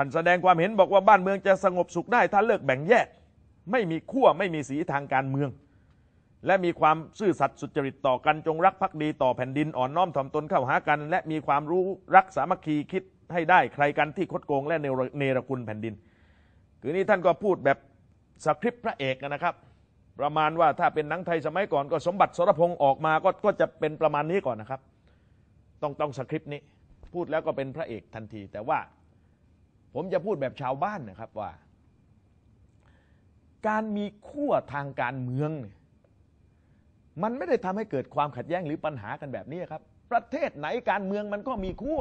ท่านแสดงความเห็นบอกว่าบ้านเมืองจะสงบสุขได้ถ้าเลิกแบ่งแยก ไม่มีขั้วไม่มีสีทางการเมือง และมีความซื่อสัตย์สุจริตต่อกันจงรักภักดีต่อแผ่นดินอ่อนน้อมถ่อมตนเข้าหากัน และมีความรู้รักสามัคคีคิดให้ได้ใครกันที่คดโกงและเนรเนรคุณแผ่นดิน คือนี่ท่านก็พูดแบบสคริปต์พระเอกนะครับ ประมาณว่าถ้าเป็นหนังไทยสมัยก่อนก็สมบัติสรพงศ์ออกมาก็ก็จะเป็นประมาณนี้ก่อนนะครับ ต้องต้องสคริปต์นี้ พูดแล้วก็เป็นพระเอกทันที แต่ว่า ผมจะพูดแบบชาวบ้านนะครับว่า การมีขั้วทางการเมืองเนี่ยมันไม่ได้ทำให้เกิดความขัดแย้งหรือปัญหากันแบบนี้ครับ ประเทศไหนการเมืองมันก็มีขั้ว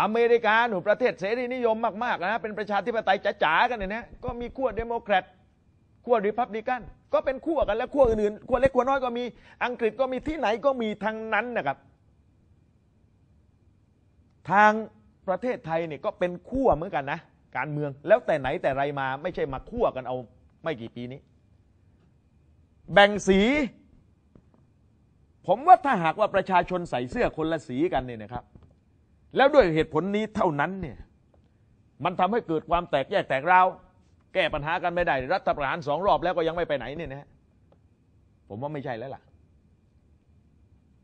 อเมริกานู่นประเทศเสรีนิยมมากๆนะเป็นประชาธิปไตยจ๋าๆกันเนี่ยนะก็มีขั้วเดโมแครตขั้วริพับลิกันก็เป็นขั้วกันแล้วขั้วอื่นๆขั้วเล็กขั้วน้อยก็มีอังกฤษก็มีที่ไหนก็มีทั้งนั้นนะครับ ทาง ประเทศไทยเนี่ยก็เป็นขั้วเหมือนกันนะการเมืองแล้วแต่ไหนแต่ไรมาไม่ใช่มาขั้วกันเอาไม่กี่ปีนี้ แบ่งสี ผมว่าถ้าหากว่าประชาชนใส่เสื้อคนละสีกันเนี่ยนะครับ แล้วด้วยเหตุผลนี้เท่านั้นเนี่ยมันทำให้เกิดความแตกแยกแตกร้าวแก้ปัญหากันไม่ได้ รัฐประหารสองรอบแล้วก็ยังไม่ไปไหนเนี่ยนะผมว่าไม่ใช่แล้วล่ะ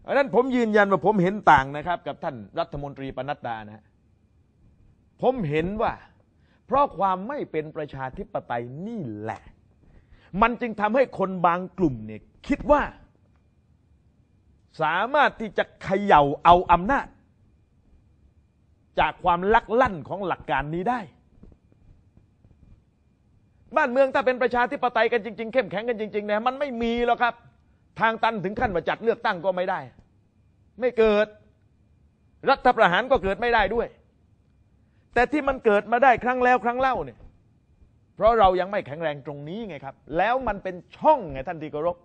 เพราะนั้นผมยืนยันว่าผมเห็นต่างนะครับ กับท่านรัฐมนตรีปนัดดานะ ผมเห็นว่า เพราะความไม่เป็นประชาธิปไตยนี่แหละ มันจึงทำให้คนบางกลุ่มเนี่ยคิดว่า สามารถที่จะเขย่าเอาอำนาจ จากความลักลั่นของหลักการนี้ได้ บ้านเมืองถ้าเป็นประชาธิปไตยกันจริงๆเข้มแข็งกันจริงๆเนี่ยมันไม่มีหรอกครับ ทางตันถึงขั้นว่าจัดเลือกตั้งก็ไม่ได้ ไม่เกิด รัฐประหารก็เกิดไม่ได้ด้วย แต่ที่มันเกิดมาได้ครั้งแล้วครั้งเล่าเนี่ย เพราะเรายังไม่แข็งแรงตรงนี้ไงครับ แล้วมันเป็นช่องไงท่านที่เคารพ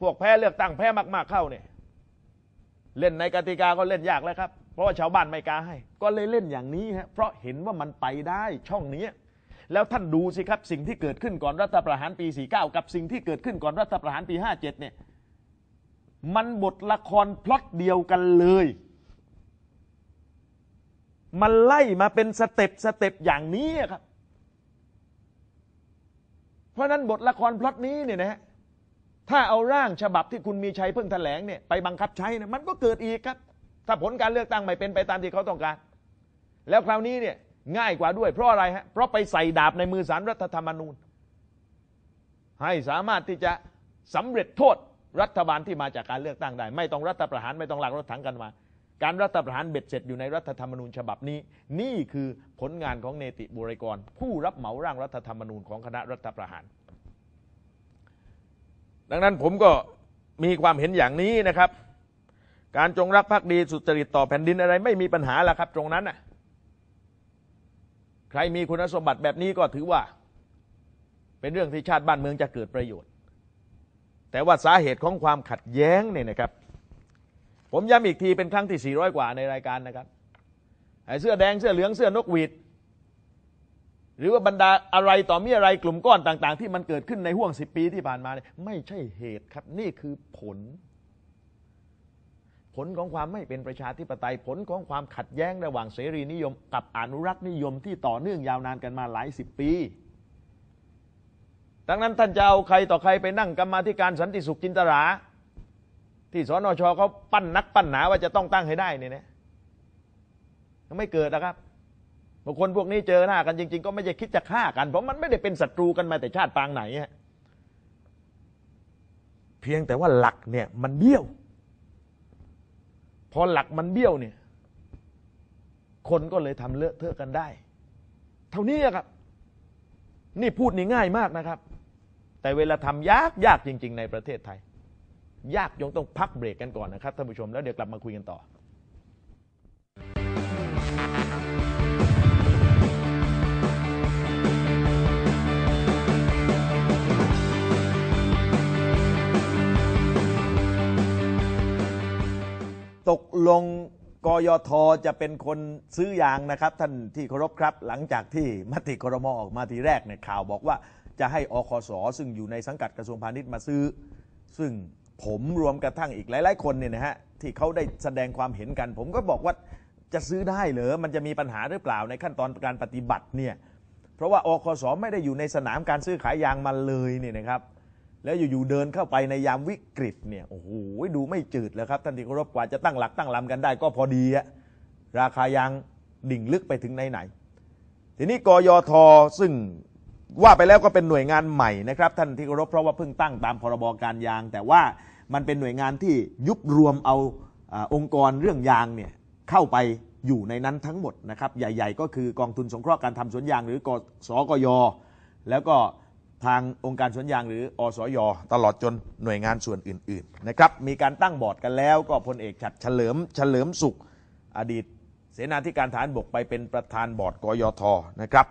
พวกแพ้เลือกตั้งแพ้มาก ๆเข้าเนี่ย เล่นในกติกาก็เล่นยากแล้วครับ เพราะว่าชาวบ้านไม่กล้าให้ ก็เลยเล่นอย่างนี้ฮะเพราะเห็นว่ามันไปได้ช่องนี้แล้วท่านดูสิครับ สิ่งที่เกิดขึ้นก่อนรัฐประหารปี 49 กับสิ่งที่เกิดขึ้นก่อนรัฐประหารปี 57 เนี่ย มันบทละครพล็อตเดียวกันเลย มันไล่มาเป็น step step อย่างนี้ครับ เพราะนั้นบทละครพล็อตนี้เนี่ยนะฮะถ้าเอาร่างฉบับที่คุณมีชัยเพิ่งแถลงเนี่ยไปบังคับใช้เนี่ยมันก็เกิดอีกครับ ถ้าผลการเลือกตั้งไม่เป็นไปตามที่เขาต้องการ แล้วคราวนี้เนี่ยง่ายกว่าด้วยเพราะอะไรฮะเพราะไปใส่ดาบในมือสารรัฐธรรมนูญ ให้สามารถที่จะสำเร็จโทษรัฐบาลที่มาจากการเลือกตั้งได้ ไม่ต้องรัฐประหารไม่ต้องหลักรถถังกันมา การรัฐประหารเบ็ดเสร็จอยู่ในรัฐธรรมนูญฉบับนี้ นี่คือผลงานของเนติบุริกร ผู้รับเหมาร่างรัฐธรรมนูญของคณะรัฐประหาร ดังนั้นผมก็มีความเห็นอย่างนี้นะครับ การจงรักภักดีสุจริตต่อแผ่นดินอะไรไม่มีปัญหาแล้วครับ ตรงนั้นน่ะใครมีคุณสมบัติแบบนี้ก็ถือว่า เป็นเรื่องที่ชาติบ้านเมืองจะเกิดประโยชน์ แต่ว่าสาเหตุของความขัดแย้งเนี่ยนะครับ ผมย้ำอีกทีเป็นครั้งที่ 400 กว่าในรายการนะครับไอ้เสื้อแดงเสื้อเหลืองเสื้อนกหวีดหรือว่าบรรดาอะไรต่อมีอะไรกลุ่มก้อนต่าง ๆ ที่มันเกิดขึ้นในห่วงสิปีที่ผ่านมาเนี่ยไม่ใช่เหตุครับ นี่คือผล ผลของความไม่เป็นประชาธิปไตยผลของความขัดแย้งระหว่างเสรีนิยม กับอนุรักษ์นิยมที่ต่อเนื่องยาวนานกันมาหลายสิบปีดังนั้นท่านจะเอาใครต่อใครไปนั่งกรรมาธิการสันติสุขจินตรา ที่สนชเขาปั้นนักปั้นหนาว่าจะต้องตั้งให้ได้เนี่ยนะยังไม่เกิดนะครับบางคนพวกนี้เจอหน้ากันจริง ๆ ก็ไม่ใช่คิดจะฆ่ากัน เพราะมันไม่ได้เป็นศัตรูกันมาแต่ชาติปางไหนฮะเพียงแต่ว่าหลักเนี่ย มันเบี้ยว พอหลักมันเบี้ยวเนี่ย คนก็เลยทำเลอะเทอะกันได้ เท่านี้ครับ นี่พูดนี่ง่ายมากนะครับ แต่เวลาทำยากยากจริง ๆ ในประเทศไทย ยากยงต้องพักเบรกกันก่อนนะครับท่านผู้ชมแล้วเดี๋ยวกลับมาคุยกันต่อตกลงกยทจะเป็นคนซื้อยางนะครับ ท่านที่เคารพครับ หลังจากที่มติครมออกมาทีแรกเนี่ยข่าวบอกว่าจะให้อคสซึ่งอยู่ในสังกัดกระทรวงพาณิชย์มาซื้อ ซึ่ง ผมรวมกระทั่งอีกหลาย ๆ คนเนี่ยนะฮะที่เขาได้แสดงความเห็นกัน ผมก็บอกว่าจะซื้อได้เหรอมันจะมีปัญหาหรือเปล่าในขั้นตอนการปฏิบัติเนี่ยเพราะว่าอคสไม่ได้อยู่ในสนามการซื้อขายยางมาเลยเนี่ยนะครับแล้วอยู่ๆเดินเข้าไปในยามวิกฤตเนี่ยโอ้โหดูไม่จืดเลยครับท่านที่เคารพกว่าจะตั้งหลักตั้งลำกันได้ ก็พอดีอะราคายางดิ่งลึกไปถึงไหนไหน ทีนี้กยทซึ่ง ว่าไปแล้วก็เป็นหน่วยงานใหม่นะครับท่านที่เคารพเพราะว่าเพิ่งตั้งตามพรบการยาง แต่ว่ามันเป็นหน่วยงานที่ยุบรวมเอาอองค์กรเรื่องยางเนี่ยเข้าไปอยู่ในนั้นทั้งหมดนะครับใหญ่ ๆ ก็คือกองทุนสงเคราะห์การทำสวนยาง หรือกสกย แล้วก็ทางองค์การสวนยางหรืออสยตลอดจนหน่วยงานส่วนอื่นๆนะครับมีการตั้งบอร์ดกันแล้วก็พลเอกฉัดเฉลิมเฉลิมสุข อดีต เสนาธิการฐานบกไปเป็นประธานบอร์ดกยทนะครับ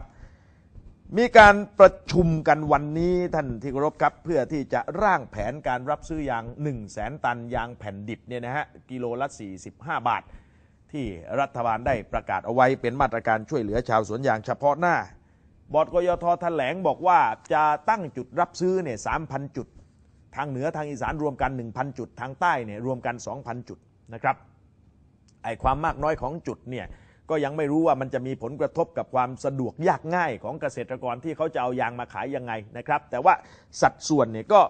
มีการประชุมกันวันนี้ท่านที่เคารพครับ เพื่อที่จะร่างแผนการรับซื้อยาง 1 0 0 0 0แสนตันยางแผ่นดิบเนี่ยนะฮะกิโลละ 45 บาท ที่รัฐบาลได้ประกาศเอาไว้เป็นมาตรการช่วยเหลือชาวสวนยางเฉพาะหน้า บอร์ดกยทแถลงบอกว่าจะตั้งจุดรับซื้อเนี่ย3,000 จุด ทางเหนือทางอีสานรวมกัน 1,000 จุด ทางใต้เนี่ยรวมกัน 2,000 จุดนะครับไอความมากน้อยของจุดเนี่ย ก็ยังไม่รู้ว่ามันจะมีผลกระทบกับความสะดวกยากง่ายของเกษตรกรที่เขาจะเอายางมาขายยังไงนะครับ แต่ว่าสัดส่วนเนี่ยก็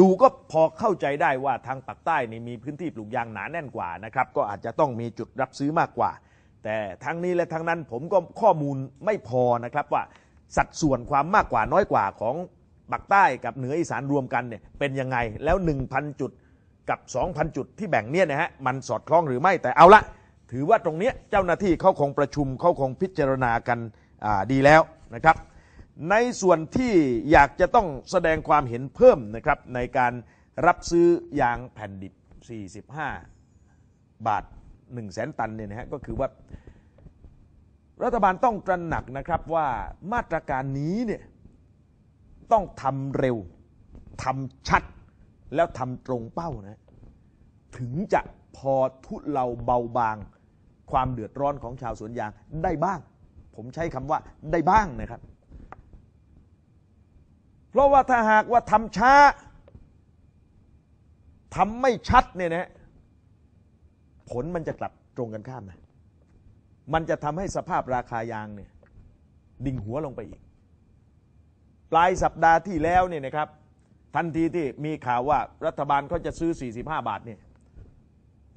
ดูก็พอเข้าใจได้ว่าทางปากใต้นี่มีพื้นที่ปลูกยางหนาแน่นกว่านะครับ ก็อาจจะต้องมีจุดรับซื้อมากกว่า แต่ทั้งนี้และทั้งนั้นผมก็ข้อมูลไม่พอนะครับว่าสัดส่วนความมากกว่าน้อยกว่าของปากใต้กับเหนืออีสานรวมกันเนี่ยเป็นยังไงแล้ว 1,000 จุดกับ 2,000 จุดที่แบ่งเนี่ยนะฮะมันสอดคล้องหรือไม่แต่เอาละ ถือว่าตรงนี้เจ้าหน้าที่เขาคงประชุมเขาคงพิจารณากันดีแล้วนะครับ ในส่วนที่อยากจะต้องแสดงความเห็นเพิ่มนะครับในการรับซื้อยางแผ่นดิบ 45 บาท 1 0 0 0 0แสนตันเนี่ยนะฮะก็คือว่า รัฐบาลต้องตระหนักนะครับว่ามาตรการนี้เนี่ยต้องทำเร็วทำชัดแล้วทำตรงเป้านะถึงจะพอทุเลาเบาบาง ความเดือดร้อนของชาวสวนยางได้บ้าง ผมใช้คำว่าได้บ้างนะครับ เพราะว่าถ้าหากว่าทำช้าทำไม่ชัดเนี่ยนะผลมันจะกลับตรงกันข้ามนะมันจะทำให้สภาพราคายางเนี่ยดิ่งหัวลงไปอีก ปลายสัปดาห์ที่แล้วเนี่ยนะครับ ทันทีที่มีข่าวว่ารัฐบาลเขาจะซื้อ 45 บาทเนี่ย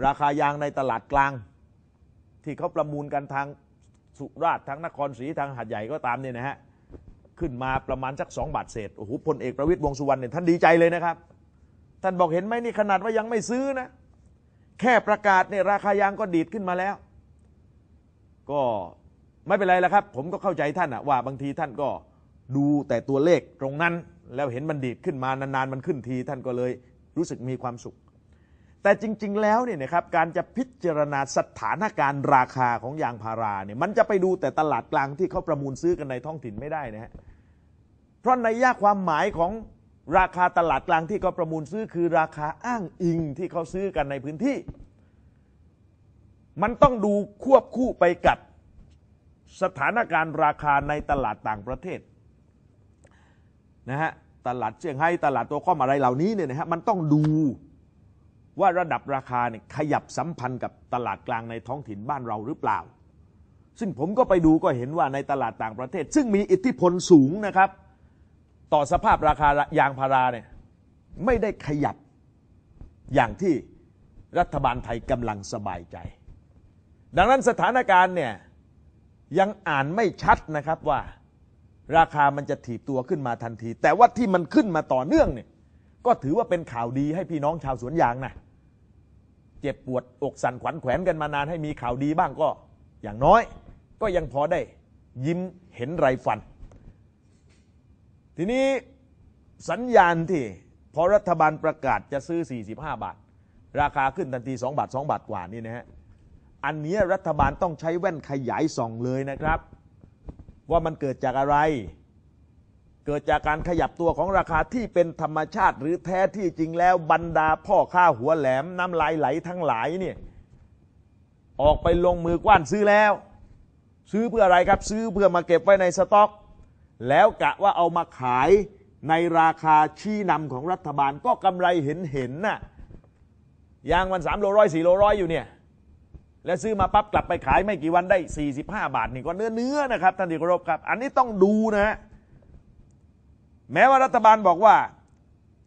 ราคายางในตลาดกลาง ที่เขาประมูลกันทางสุราษฎร์ทางนครศรีทางหัดใหญ่ก็ตามเนี่ยนะฮะขึ้นมาประมาณสัก2บาทเศษโอ้โหพลเอกประวิตยวงสุวรรณเนี่ยท่านดีใจเลยนะครับ ท่านบอกเห็นไหมนี่ขนาดว่ายังไม่ซื้อนะ แค่ประกาศเนี่ยราคายางก็ดีดขึ้นมาแล้ว ก็ไม่เป็นไรแล้วครับ ผมก็เข้าใจท่านอะว่าบางทีท่านก็ดูแต่ตัวเลขตรงนั้น แล้วเห็นมันดีดขึ้นมานานๆมันขึ้นที ท่านก็เลยรู้สึกมีความสุข แต่จริง ๆ แล้วเนี่ยนะครับการจะพิจารณาสถานการณ์ราคาของยางพาราเนี่ยมันจะไปดูแต่ตลาดกลางที่เขาประมูลซื้อกันในท้องถิ่นไม่ได้นะฮะเพราะในยากความหมายของราคาตลาดกลางที่เขาประมูลซื้อคือราคาอ้างอิงที่เขาซื้อกันในพื้นที่ มันต้องดูควบคู่ไปกับสถานการณ์ราคาในตลาดต่างประเทศนะฮะตลาดเซี่ยงไฮ้ตลาดตัวข้อมอะไรเหล่านี้เนี่ยนะฮะมันต้องดู ว่าระดับราคาเนี่ยขยับสัมพันธ์กับตลาดกลางในท้องถิ่นบ้านเราหรือเปล่า ซึ่งผมก็ไปดูก็เห็นว่าในตลาดต่างประเทศ ซึ่งมีอิทธิพลสูงนะครับ ต่อสภาพราคายางพาราเนี่ยไม่ได้ขยับอย่างที่รัฐบาลไทยกำลังสบายใจ ดังนั้นสถานการณ์เนี่ยยังอ่านไม่ชัดนะครับว่าราคามันจะถีบตัวขึ้นมาทันที แต่ว่าที่มันขึ้นมาต่อเนื่องเนี่ยก็ถือว่าเป็นข่าวดีให้พี่น้องชาวสวนยางนะ เจ็บปวดอกสั่นขวัญแขวนกันมานานให้มีข่าวดีบ้างก็ อย่างน้อย ก็ยังพอได้ยิ้มเห็นไรฟัน ทีนี้สัญญาณที่พอรัฐบาลประกาศจะซื้อ 45 บาท ราคาขึ้นทันที 2 บาท 2 บาทกว่านี่นะฮะอันนี้รัฐบาลต้องใช้แว่นขยายส่องเลยนะครับ ว่ามันเกิดจากอะไร เกิดจากการขยับตัวของราคาที่เป็นธรรมชาติหรือแท้ที่จริงแล้วบรรดาพ่อค้าหัวแหลมน้ำลายไหลทั้งหลายเนี่ยออกไปลงมือกว้านซื้อแล้ว ซื้อเพื่ออะไรครับ ซื้อเพื่อมาเก็บไว้ในสต็อก แล้วกะว่าเอามาขายในราคาชี้นำของรัฐบาลก็กำไรเห็นเห็นน่ะยางมันสามโลร้อยสี่โลร้อยอยู่เนี่ยแล้วซื้อมาปั๊บกลับไปขายไม่กี่วันได้ 45 บาทนี่ก็เนื้อเนื้อๆนะครับท่านที่เคารพครับ อันนี้ต้องดูนะฮะ แม้ว่ารัฐบาลบอกว่า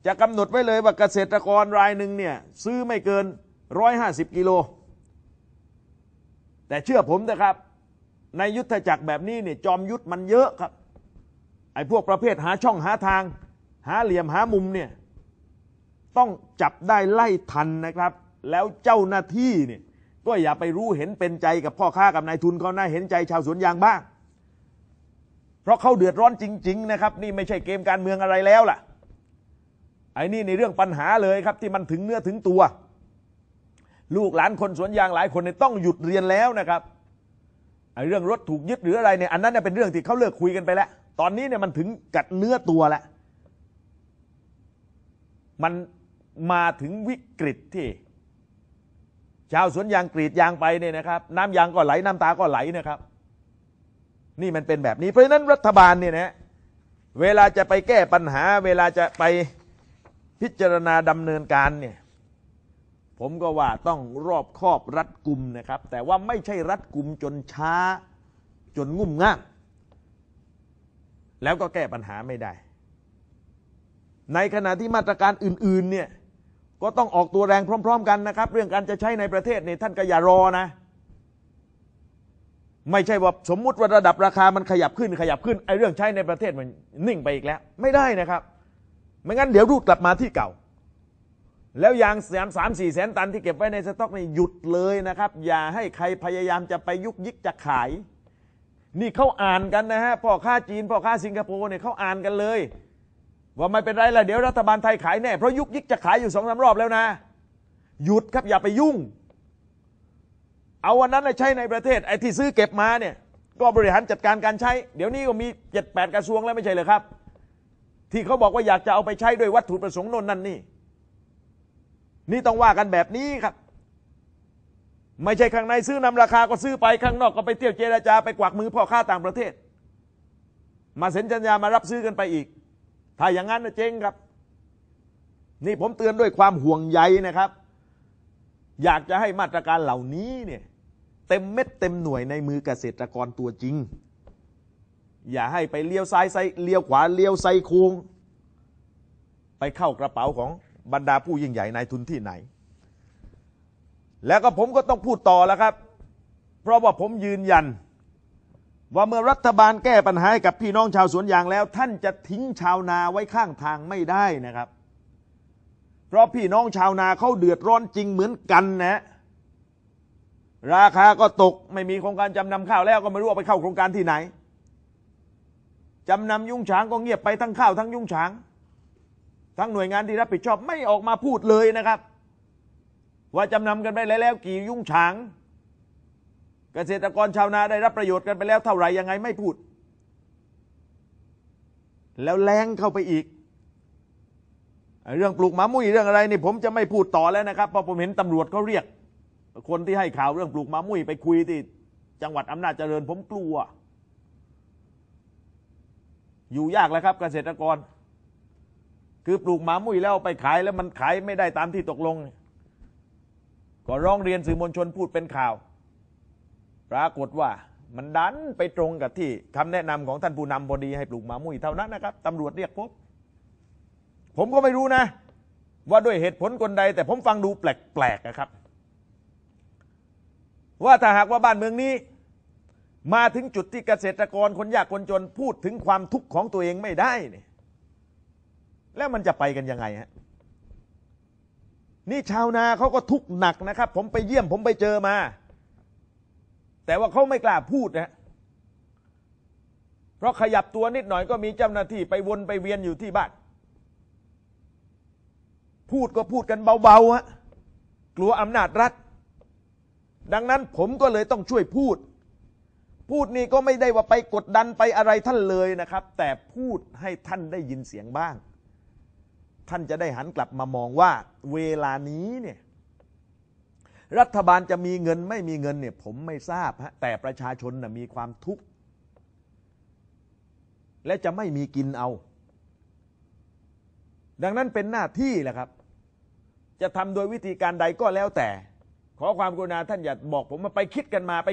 จะกำหนดไว้เลยว่าเกษตรกรรายหนึ่งเนี่ยซื้อไม่เกิน150กิโล แต่เชื่อผมนะครับ ในยุทธจักรแบบนี้เนี่ยจอมยุทธมันเยอะครับ ไอ้พวกประเภทหาช่องหาทาง หาเหลี่ยมหามุมเนี่ยต้องจับได้ไล่ทันนะครับ แล้วเจ้าหน้าที่เนี่ยก็อย่าไปรู้เห็นเป็นใจกับพ่อค้ากับนายทุนเขาน่าเห็นใจชาวสวนยางบ้าง เพราะเขาเดือดร้อนจริง ๆ นะครับ นี่ไม่ใช่เกมการเมืองอะไรแล้วล่ะไอ้นี่ในเรื่องปัญหาเลยครับที่มันถึงเนื้อถึงตัว ลูกหลานคนสวนยางหลายคนเนี่ยต้องหยุดเรียนแล้วนะครับไอ้เรื่องรถถูกยึดหรืออะไรเนี่ยอันนั้นเนี่ยเป็นเรื่องที่เขาเลิกคุยกันไปแล้ว ตอนนี้เนี่ยมันถึงกัดเนื้อตัวแล้วมันมาถึงวิกฤตที่ ชาวสวนยางกรีดยางไปเนี่ยนะครับ น้ำยางก็ไหลน้ำตาก็ไหลนะครับ นี่มันเป็นแบบนี้ เพราะฉะนั้นรัฐบาลเนี่ยนะเวลาจะไปแก้ปัญหา เวลาจะไปพิจารณาดำเนินการเนี่ยผมก็ว่าต้องรอบครอบรัดกุมนะครับ แต่ว่าไม่ใช่รัดกุมจนช้าจนงุ่มง่าม แล้วก็แก้ปัญหาไม่ได้ ในขณะที่มาตรการอื่น ๆ เนี่ยก็ต้องออกตัวแรงพร้อม ๆ กันนะครับ เรื่องการจะใช้ในประเทศเนี่ยท่านก็อย่ารอนะ ไม่ใช่ว่าสมมุติว่าระดับราคามันขยับขึ้นขยับขึ้นไอ้เรื่องใช้ในประเทศมันนิ่งไปอีกแล้ว ไม่ได้นะครับ ไม่งั้นเดี๋ยวรูดกลับมาที่เก่า แล้วยางสามสามสี่แสนตันที่เก็บไว้ในสต็อกนี่หยุดเลยนะครับ อย่าให้ใครพยายามจะไปยุกยิกจะขาย นี่เขาอ่านกันนะฮะพ่อค้าจีนพ่อค้าสิงคโปร์เนี่ยเขาอ่านกันเลย ว่าไม่เป็นไรละเดี๋ยวรัฐบาลไทยขายแน่เพราะยุกยิกจะขายอยู่สองสารอบแล้วนะ หยุดครับอย่าไปยุ่ง เอาวันนั้นใช้ในประเทศไอ้ที่ซื้อเก็บมาเนี่ย ก็บริหารจัดการการใช้ เดี๋ยวนี้ก็มีเจ็ดแปดกระทรวงแล้วไม่ใช่เลยครับ ที่เขาบอกว่าอยากจะเอาไปใช้ด้วยวัตถุประสงค์โน่นนั่นนี่ นี่ต้องว่ากันแบบนี้ครับ ไม่ใช่ข้างในซื้อนำราคาก็ซื้อไปข้างนอกก็ไปเที่ยวเจราจาไปกวักมือพ่อค้าต่างประเทศ มาเซ็นสัญญามารับซื้อกันไปอีก ถ้าอย่างนั้นนะเจ๊งครับ นี่ผมเตือนด้วยความห่วงใยนะครับอยากจะให้มาตรการเหล่านี้เนี่ย เต็มเม็ดเต็มหน่วยในมือเกษตรกรตัวจริง อย่าให้ไปเลี้ยวซ้ายไซเลี้ยวขวาเลี้ยวไซโค้งไปเข้ากระเป๋าของบรรดาผู้ยิ่งใหญ่นายทุนที่ไหน แล้วก็ผมก็ต้องพูดต่อแล้วครับ เพราะว่าผมยืนยัน ว่าเมื่อรัฐบาลแก้ปัญหาให้กับพี่น้องชาวสวนยางแล้ว ท่านจะทิ้งชาวนาไว้ข้างทางไม่ได้นะครับ เพราะพี่น้องชาวนาเขาเดือดร้อนจริงเหมือนกันนะ ราคาก็ตกไม่มีโครงการจำนำข้าวแล้วก็ไม่รู้ว่าไปเข้าโครงการที่ไหนจำนำยุ้งฉางก็เงียบไปทั้งข้าวทั้งยุ้งฉาง ทั้งหน่วยงานที่รับผิดชอบไม่ออกมาพูดเลยนะครับ ว่าจำนำกันไปแล้วกี่ยุ้งฉาง เกษตรกรชาวนาได้รับประโยชน์กันไปแล้วเท่าไหร่ยังไงไม่พูด แล้วแรงเข้าไปอีก เรื่องปลูกหมามุ้ยเรื่องอะไรนี่ผมจะไม่พูดต่อแล้วนะครับเพราะผมเห็นตำรวจเขาเรียก คนที่ให้ข่าวเรื่องปลูกหมามุ้ยไปคุยที่จังหวัดอำนาจเจริญผมกลัว อยู่ยากแล้วครับเกษตรกร คือปลูกหมามุ้ยแล้วไปขายแล้วมันขายไม่ได้ตามที่ตกลง ก็ร้องเรียนสื่อมวลชนพูดเป็นข่าว ปรากฏว่ามันดันไปตรงกับที่คำแนะนำของท่านผู้นำพอดีให้ปลูกหมามุ้ยเท่านั้นนะครับตำรวจเรียกพบ ผมก็ไม่รู้นะ ว่าด้วยเหตุผลคนใด แต่ผมฟังดูแปลกๆนะครับ ว่าถ้าหากว่าบ้านเมืองนี้ มาถึงจุดที่เกษตรกรคนยากคนจนพูดถึงความทุกข์ของตัวเองไม่ได้เนี่ยแล้วมันจะไปกันยังไงฮะนี่ชาวนาเขาก็ทุกข์หนักนะครับ ผมไปเยี่ยมผมไปเจอมา แต่ว่าเขาไม่กล้าพูดนะเพราะขยับตัวนิดหน่อยก็มีเจ้าหน้าที่ไปวนไปเวียนอยู่ที่บ้านพูดก็พูดกันเบาๆฮะกลัวอำนาจรัฐ ดังนั้นผมก็เลยต้องช่วยพูด พูดนี่ก็ไม่ได้ว่าไปกดดันไปอะไรท่านเลยนะครับ แต่พูดให้ท่านได้ยินเสียงบ้าง ท่านจะได้หันกลับมามองว่า เวลานี้เนี่ยรัฐบาลจะมีเงินไม่มีเงินเนี่ย ผมไม่ทราบฮะแต่ประชาชนนะมีความทุกข์ และจะไม่มีกินเอา ดังนั้นเป็นหน้าที่แหละครับ จะทำโดยวิธีการใดก็แล้วแต่ ขอความกรุณาท่านอย่าบอกผมมาไปคิดกันมาไป